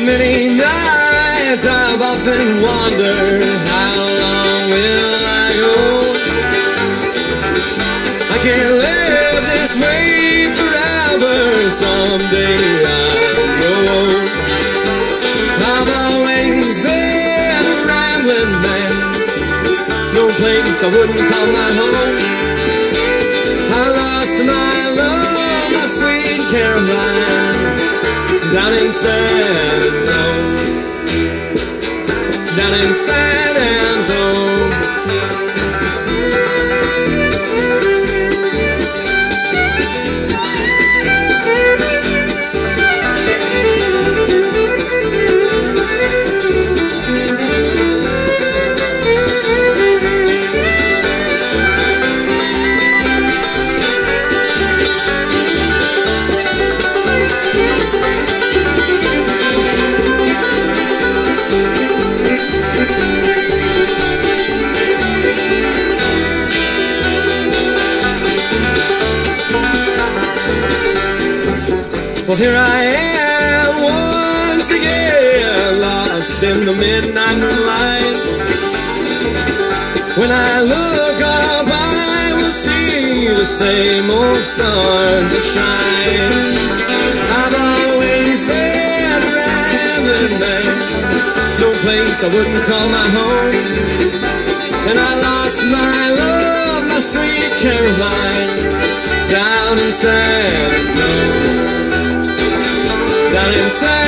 many nights I've often wondered how long will I go? I can't live this way forever. Someday I'll grow. I've always been a rambling man. No place I wouldn't call my home. Down in San Antone. Down in San Antone. Well, here I am once again, lost in the midnight moonlight. When I look up, I will see the same old stars that shine. I've always been a rambling man, no place I wouldn't call my home. And I lost my love, down